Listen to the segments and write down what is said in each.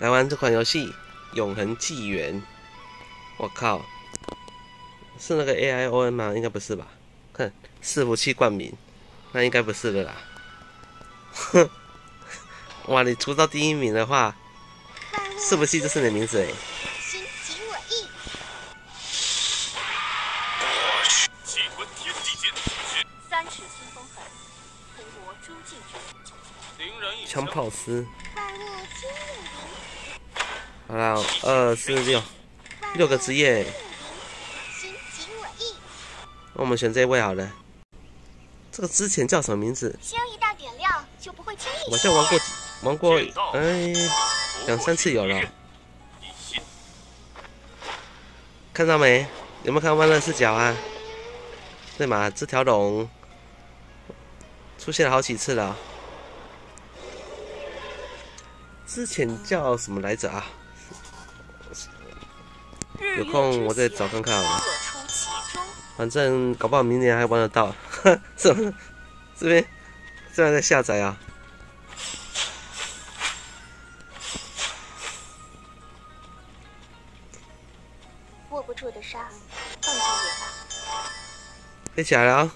来玩这款游戏《永恒纪元》。我靠，是那个 A I O N 吗？应该不是吧？看伺服器冠名，那应该不是的啦。哼，哇，你出到第一名的话，伺服器就是你的名字哎。枪炮师。好了，二四六，六个职业。那我们选这位好了。这个之前叫什么名字？需要一大点料，就不会轻易我好像玩过失玩过，哎，两三次有了。看到没？有没有看弯乐视角啊？对嘛？这条龙出现了好几次了。之前叫什么来着啊？有空我再找看看。反正搞不好明年还玩得到。这这边正在在下载啊。握不住的沙，放下也罢。飞起来了啊！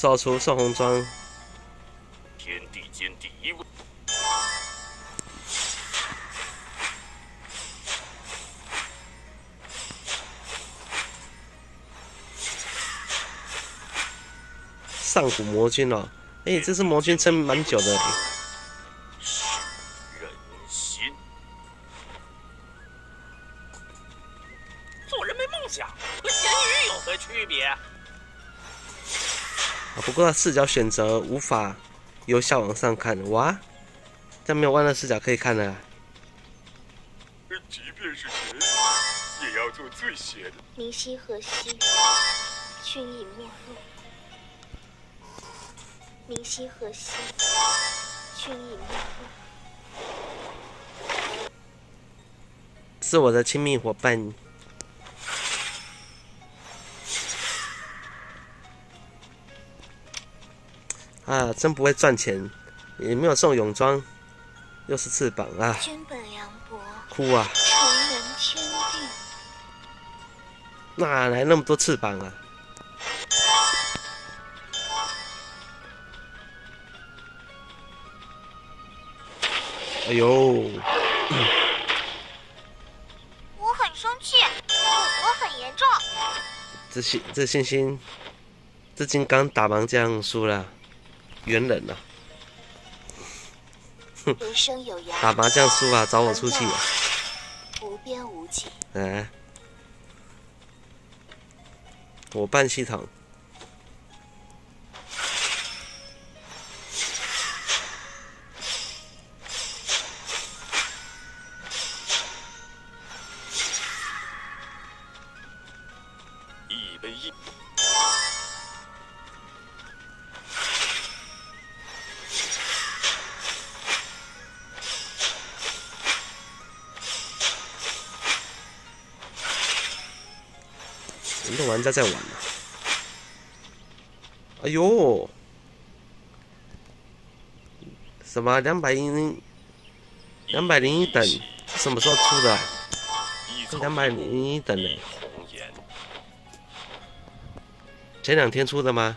扫除送红装，天地间第一位，上古魔君哦。哎、这是魔君撑蛮久的。不过它视角选择无法由下往上看，哇，这没有弯的视角可以看的啊。即便是神，也要做最邪的。明夕何夕，君已没落。明夕何夕，君已没落。是我的亲密伙伴。啊，真不会赚钱，也没有送泳装，又是翅膀啊，君本凉薄，哭啊！哪来那么多翅膀啊？哎呦，我很生气，我很严重。这星这星星，这金刚打麻将输了，猿人啊，人生有涯，打麻将输啊，找我出气啊！无边无际。哎，伙伴系统，玩家在玩呢、哎呦，什么两百零两百零一等，什么时候出的啊？两百零一等呢？红颜，前两天出的吗？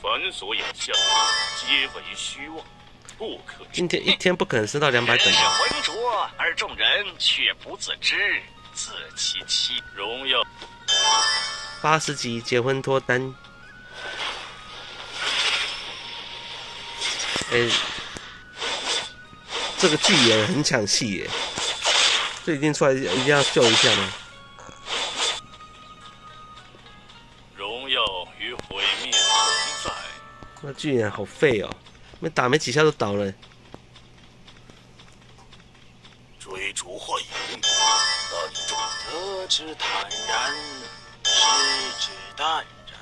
凡所皆为虚妄，不可今天一天不可能升到两百等吧？浑浊，而众人却不自知，自欺欺。荣耀八十级结婚脱单。哎、这个剧演很抢戏耶，这一定出来一定要秀一下吗？荣耀与毁灭同在，那巨人好废哦，没打没几下就倒了。追逐幻影，当众得之坦然，淡然。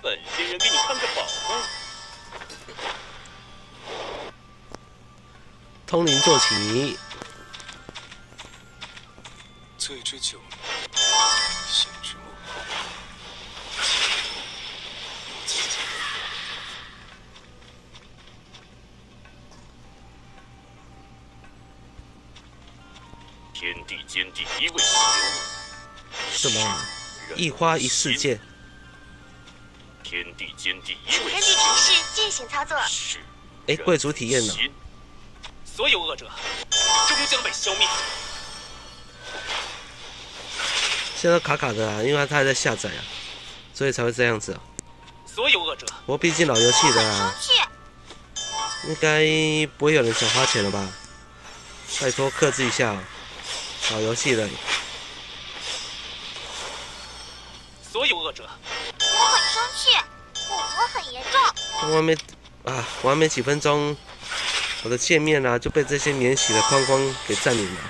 本仙人给你看个宝。通灵坐骑，醉之酒浓，醒间第一位邪物，什么？一花一世界，天地间第一位根据邪指示进行操作。物是哎，贵族体验呢？所有恶者终将被消灭。现在卡卡的啊，因为他还在下载啊，所以才会这样子啊。所有恶者不过毕竟老游戏的啊，去，应该不会有人想花钱了吧？拜托克制一下、哦，老游戏了。所有恶者我很生气，我我很严重。我还没啊，我还没几分钟，我的界面啊就被这些免洗的框框给占领了。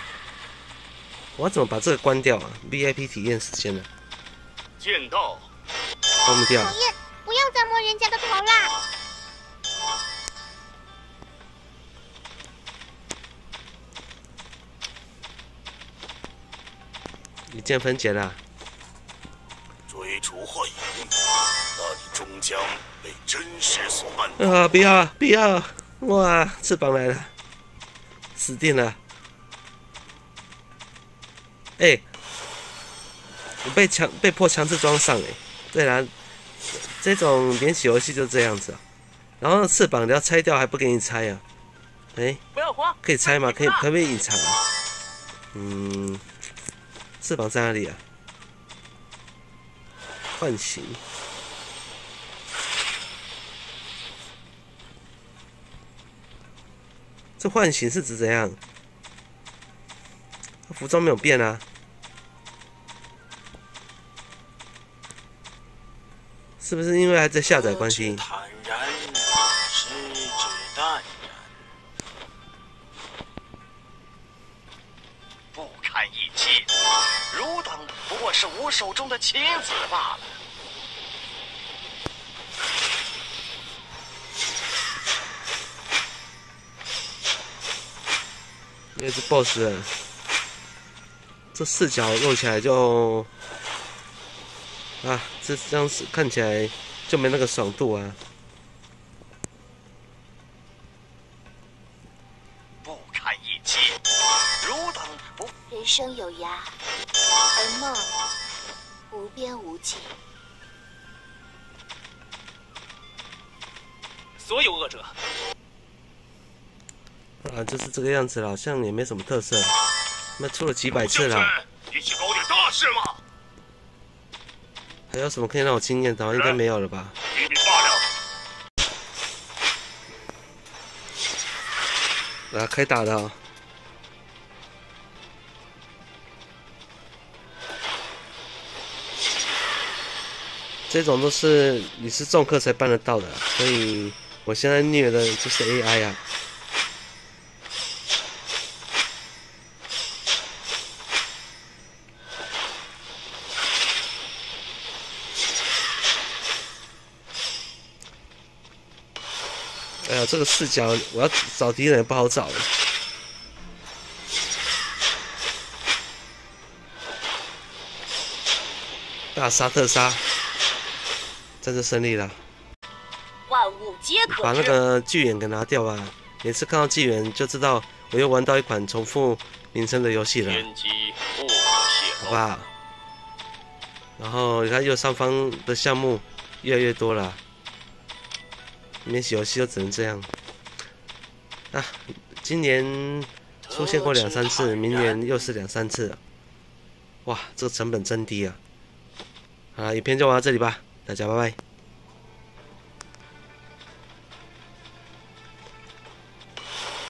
我要怎么把这个关掉啊？VIP 体验时间呢，剑道关不掉讨。厌，不要再摸人家的头啦！一键分解了。追逐幻影，那你终将被真实所绊倒。啊！不要啊！不要！哇！翅膀来了，死定了！哎、我被强被迫强制装上哎。对啦，这种免洗游戏就这样子啊。然后翅膀你要拆掉还不给你拆啊？哎、不要慌，可以拆吗？可以可不可以隐藏啊？嗯，翅膀在哪里啊？唤醒。这唤醒是指怎样？服装没有变啊？是不是因为还在下载关系？等不过是吾手中的棋子罢了。那只 BOSS，了这视角露起来就啊，这这样子看起来就没那个爽度啊。不堪一击，汝等不人生有涯，而梦无边无际。所有恶者啊，就是这个样子了，好像也没什么特色。那出了几百次将了，一起搞点大事嘛！还有什么可以让我惊艳的？应该没有了吧？来开打的、哦。这种都是你是重客才办得到的，所以我现在虐的就是 AI 啊。哎呀，这个视角我要找敌人也不好找了。大杀特杀，战争胜利了，万物皆可把那。个巨猿给拿掉吧。每次看到巨猿就知道我又玩到一款重复名称的游戏了。好不好？然后你看右上方的项目越来越多了，免洗游戏就只能这样。啊，今年出现过两三次，明年又是两三次。哇，这个成本真低啊！好了，影片就玩到这里吧，大家拜拜。